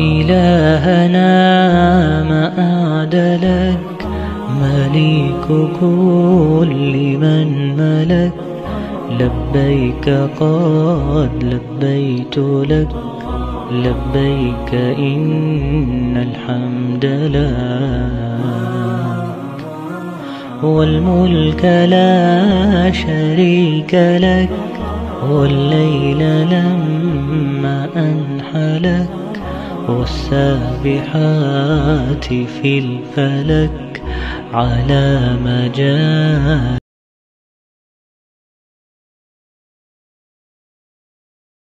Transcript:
إلهنا ما أعدلك مليك كل من ملك. لبيك قد لبيت لك. لبيك إن الحمد لك. والملك لا شريك لك. والليل لما أنحلك. والسابحات في الفلك. على مجال